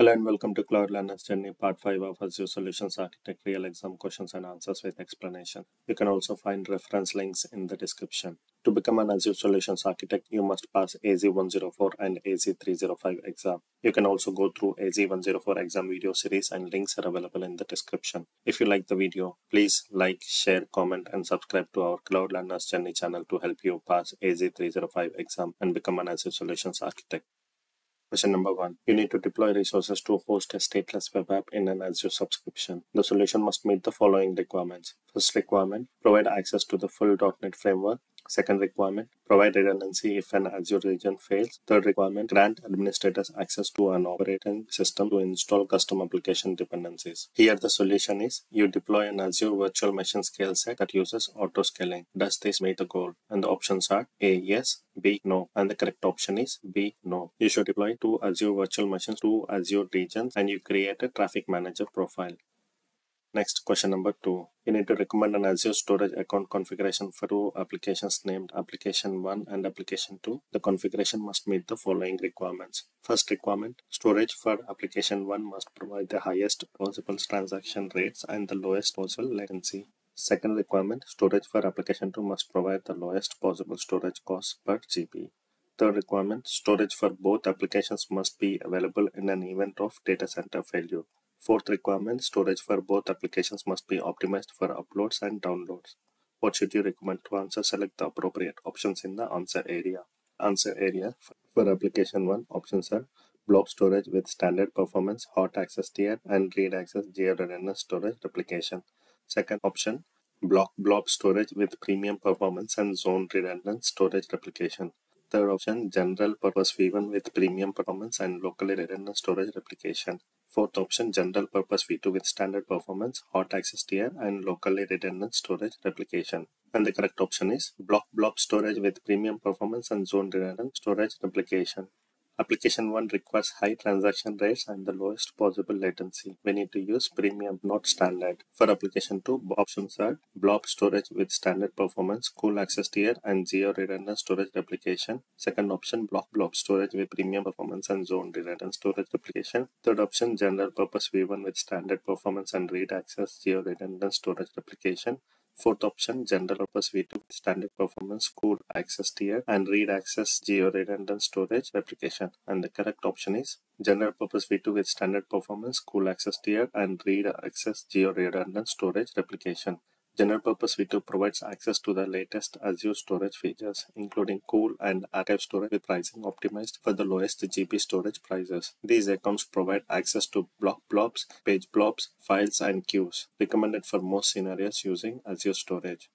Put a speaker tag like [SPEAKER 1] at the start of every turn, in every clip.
[SPEAKER 1] Hello and welcome to Cloud Learner's Journey, Part 5 of Azure Solutions Architect Real Exam Questions and Answers with Explanation. You can also find reference links in the description. To become an Azure Solutions Architect, you must pass AZ-104 and AZ-305 exam. You can also go through AZ-104 exam video series and links are available in the description. If you like the video, please like, share, comment and subscribe to our Cloud Learner's Journey channel to help you pass AZ-305 exam and become an Azure Solutions Architect. Question number one. You need to deploy resources to host a stateless web app in an Azure subscription. The solution must meet the following requirements. First requirement, provide access to the full .NET framework. Second requirement, provide redundancy if an Azure region fails. Third requirement, grant administrators access to an operating system to install custom application dependencies. Here the solution is you deploy an Azure virtual machine scale set that uses auto scaling. Does this meet the goal? And the options are A, yes, B, no. And the correct option is B, no. You should deploy two Azure virtual machines to Azure regions and you create a traffic manager profile. Next, question number two. You need to recommend an Azure Storage account configuration for two applications named Application 1 and Application 2. The configuration must meet the following requirements. First requirement, storage for Application 1 must provide the highest possible transaction rates and the lowest possible latency. Second requirement, storage for Application 2 must provide the lowest possible storage cost per GB. Third requirement, storage for both applications must be available in an event of data center failure. Fourth requirement, storage for both applications must be optimized for uploads and downloads. What should you recommend to answer? Select the appropriate options in the answer area. Answer area for application 1 options are blob storage with standard performance, hot access tier and read access GRNS storage replication. Second option, block blob storage with premium performance and zone redundant storage replication. Third option, general purpose V1 with premium performance and locally redundant storage replication. Fourth option, general purpose V2 with standard performance, hot access tier, and locally redundant storage replication. And the correct option is block blob storage with premium performance and zone redundant storage replication. Application 1 requires high transaction rates and the lowest possible latency. We need to use premium, not standard. For application 2, options are blob storage with standard performance, cool access tier, and zone redundant storage replication. Second option, block blob storage with premium performance and zone redundant storage replication. Third option, general purpose V1 with standard performance and read access, zero redundant storage replication. Fourth option, general purpose V2 standard performance, cool access tier, and read access geo-redundant storage replication. And the correct option is general purpose V2 with standard performance, cool access tier, and read access geo-redundant storage replication. General Purpose V2 provides access to the latest Azure storage features, including cool and archive storage with pricing optimized for the lowest GB storage prices. These accounts provide access to block blobs, page blobs, files, and queues, recommended for most scenarios using Azure storage.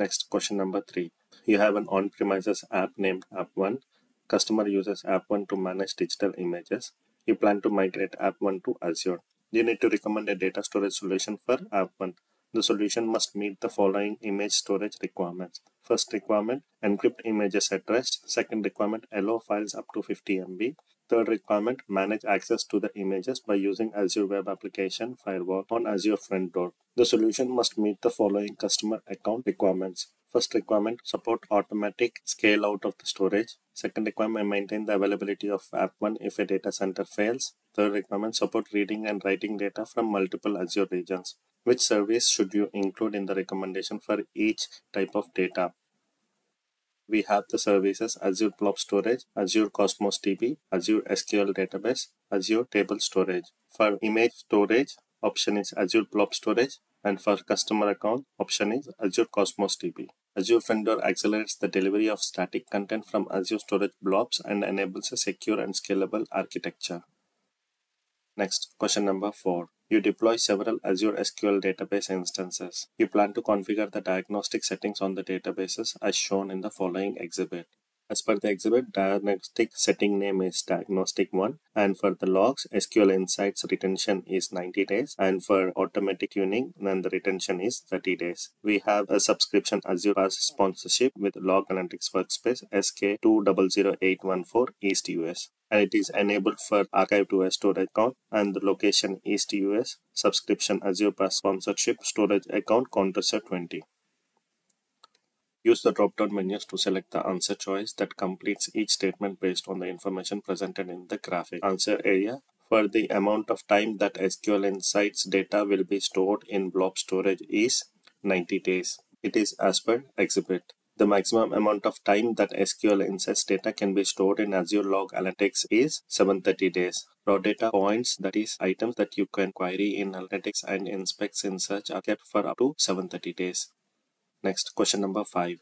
[SPEAKER 1] Next, question number three. You have an on-premises app named App1. Customer uses App1 to manage digital images. You plan to migrate App1 to Azure. You need to recommend a data storage solution for App1. The solution must meet the following image storage requirements. First requirement, encrypt images at rest. Second requirement, allow files up to 50 MB. Third requirement, manage access to the images by using Azure Web Application Firewall on Azure Front Door. The solution must meet the following customer account requirements. First requirement, support automatic scale out of the storage. Second requirement, maintain the availability of App1 if a data center fails. Third requirement, support reading and writing data from multiple Azure regions. Which service should you include in the recommendation for each type of data? We have the services Azure Blob Storage, Azure Cosmos DB, Azure SQL Database, Azure Table Storage. For image storage, option is Azure Blob Storage, and for customer account, option is Azure Cosmos DB. Azure Door accelerates the delivery of static content from Azure Storage blobs and enables a secure and scalable architecture. Next, question number four. You deploy several Azure SQL database instances. You plan to configure the diagnostic settings on the databases as shown in the following exhibit. As per the exhibit, diagnostic setting name is diagnostic 1 and for the logs, SQL Insights retention is 90 days and for automatic tuning, then the retention is 30 days. We have a subscription Azure Pass sponsorship with Log Analytics Workspace SK200814 East US and it is enabled for archive to a storage account and the location East US subscription Azure Pass sponsorship storage account Counterset 20. Use the drop-down menus to select the answer choice that completes each statement based on the information presented in the graphic. Answer area for the amount of time that SQL Insights data will be stored in blob storage is 90 days. It is as per exhibit. The maximum amount of time that SQL Insights data can be stored in Azure Log Analytics is 730 days. Raw data points, that is, items that you can query in Analytics and inspect in search are kept for up to 730 days. Next, question number 5.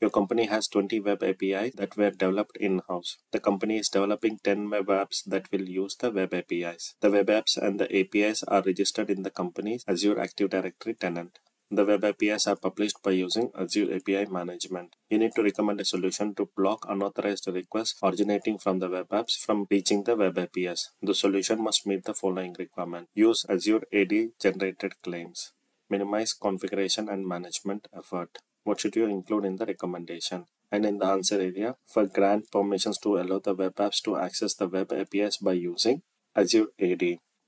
[SPEAKER 1] Your company has 20 web APIs that were developed in-house. The company is developing 10 web apps that will use the web APIs. The web apps and the APIs are registered in the company's Azure Active Directory tenant. The web APIs are published by using Azure API Management. You need to recommend a solution to block unauthorized requests originating from the web apps from reaching the web APIs. The solution must meet the following requirement. Use Azure AD generated claims. Minimize configuration and management effort. What should you include in the recommendation? And in the answer area, for grant permissions to allow the web apps to access the web APIs by using Azure AD.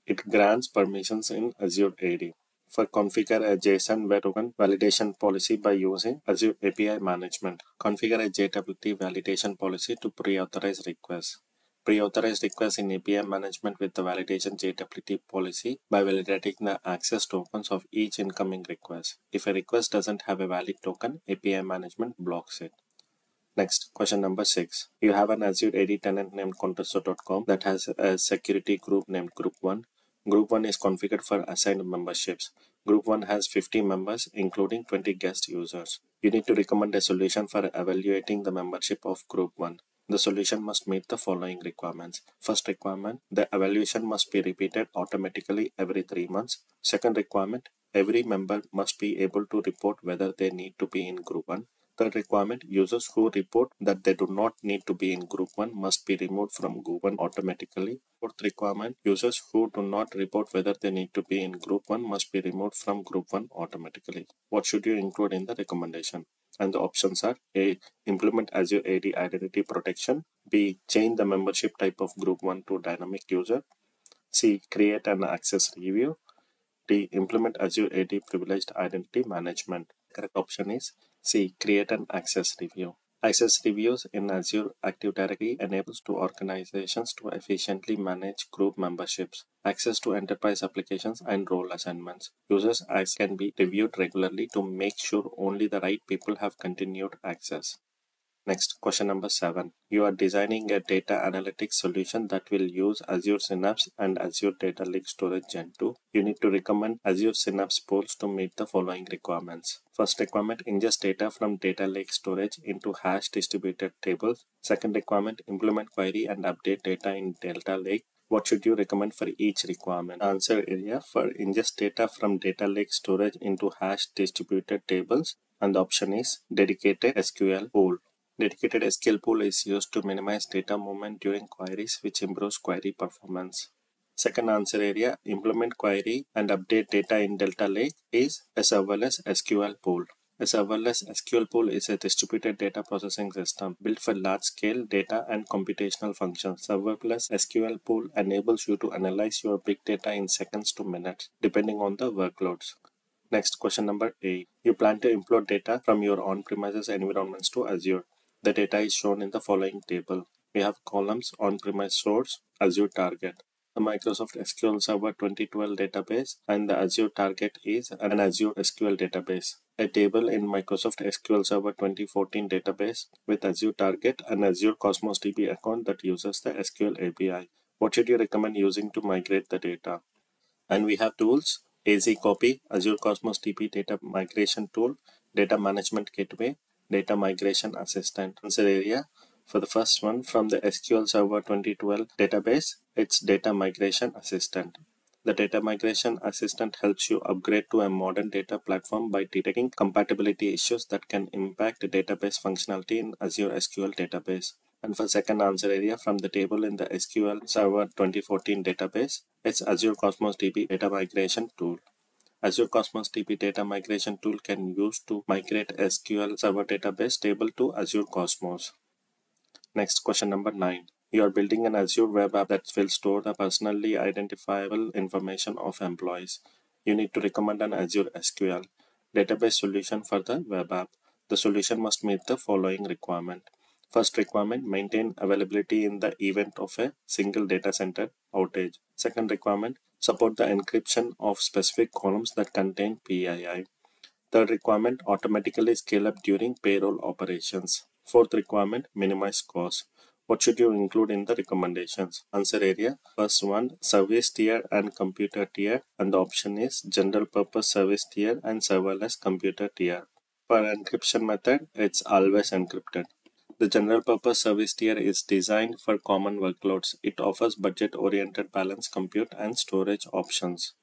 [SPEAKER 1] It grants permissions in Azure AD for configure a JSON web token validation policy by using Azure API Management. Configure a JWT validation policy to pre-authorize requests. Pre-authorize requests in API management with the validation JWT policy by validating the access tokens of each incoming request. If a request doesn't have a valid token, API management blocks it. Next, question number six. You have an Azure AD tenant named Contoso.com that has a security group named Group1 Group 1 is configured for assigned memberships. Group 1 has 50 members, including 20 guest users. You need to recommend a solution for evaluating the membership of Group 1. The solution must meet the following requirements. First requirement, the evaluation must be repeated automatically every three months. Second requirement, every member must be able to report whether they need to be in Group 1. Third requirement, users who report that they do not need to be in Group 1 must be removed from Group 1 automatically. Fourth requirement, users who do not report whether they need to be in Group 1 must be removed from Group 1 automatically. What should you include in the recommendation? And the options are A. Implement Azure AD Identity Protection. B. Change the membership type of Group 1 to Dynamic User. C. Create an access review. D. Implement Azure AD Privileged Identity Management. Correct option is C. Create an access review. Access reviews in Azure Active Directory enables to organizations to efficiently manage group memberships, access to enterprise applications, and role assignments. Users' can be reviewed regularly to make sure only the right people have continued access. Next, question number seven. You are designing a data analytics solution that will use Azure Synapse and Azure Data Lake Storage Gen 2. You need to recommend Azure Synapse pools to meet the following requirements. First requirement, ingest data from data lake storage into hash distributed tables. Second requirement, implement query and update data in Delta Lake. What should you recommend for each requirement? Answer area for ingest data from data lake storage into hash distributed tables. And the option is dedicated SQL pool. Dedicated SQL pool is used to minimize data movement during queries, which improves query performance. Second answer area, implement query and update data in Delta Lake is a serverless SQL pool. A serverless SQL pool is a distributed data processing system built for large-scale data and computational functions. Serverless SQL pool enables you to analyze your big data in seconds to minutes, depending on the workloads. Next, question number 8. You plan to import data from your on-premises environments to Azure. The data is shown in the following table. We have columns on-premise source, Azure target. The Microsoft SQL Server 2012 database and the Azure target is an Azure SQL database. A table in Microsoft SQL Server 2014 database with Azure target and Azure Cosmos DB account that uses the SQL API. What should you recommend using to migrate the data? And we have tools, AZ Copy, Azure Cosmos DB data migration tool, data management gateway, data migration assistant answer area for the first one from the SQL Server 2012 database it's data migration assistant the data migration assistant helps you upgrade to a modern data platform by detecting compatibility issues that can impact database functionality in Azure SQL database. And for second answer area from the table in the SQL Server 2014 database, it's Azure Cosmos DB data migration tool. Azure Cosmos DB data migration tool can use to migrate SQL Server database table to Azure Cosmos. Next question number 9. You are building an Azure web app that will store the personally identifiable information of employees. You need to recommend an Azure SQL database solution for the web app. The solution must meet the following requirement. First requirement, maintain availability in the event of a single data center outage. Second requirement, support the encryption of specific columns that contain PII. Third requirement, automatically scale up during payroll operations. Fourth requirement, minimize cost. What should you include in the recommendations? Answer area. First one, service tier and computer tier. And the option is general purpose service tier and serverless computer tier. For encryption method, it's always encrypted. The general purpose service tier is designed for common workloads. It offers budget oriented balance compute and storage options.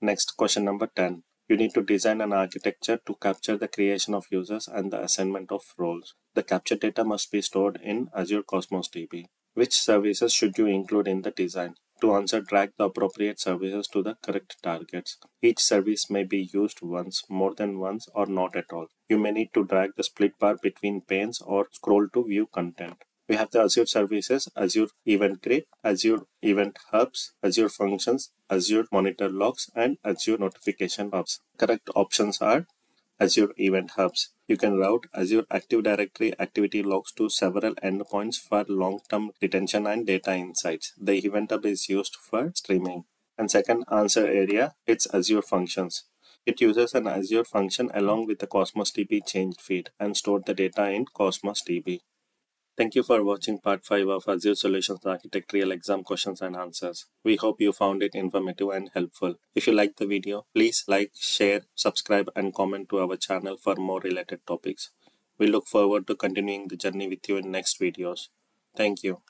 [SPEAKER 1] Next question number 10. You need to design an architecture to capture the creation of users and the assignment of roles. The capture data must be stored in Azure Cosmos DB. Which services should you include in the design? To answer, drag the appropriate services to the correct targets. Each service may be used once, more than once, or not at all. You may need to drag the split bar between panes or scroll to view content. We have the Azure services, Azure Event Grid, Azure Event Hubs, Azure Functions, Azure Monitor Logs, and Azure Notification Hubs. Correct options are Azure Event Hubs. You can route Azure Active Directory activity logs to several endpoints for long-term retention and data insights. The Event Hub is used for streaming. And second answer area, it's Azure Functions. It uses an Azure function along with the Cosmos DB change feed and store the data in Cosmos DB. Thank you for watching part 5 of Azure Solutions Architect Real Exam Questions and Answers. We hope you found it informative and helpful. If you liked the video, please like, share, subscribe and comment to our channel for more related topics. We look forward to continuing the journey with you in next videos. Thank you.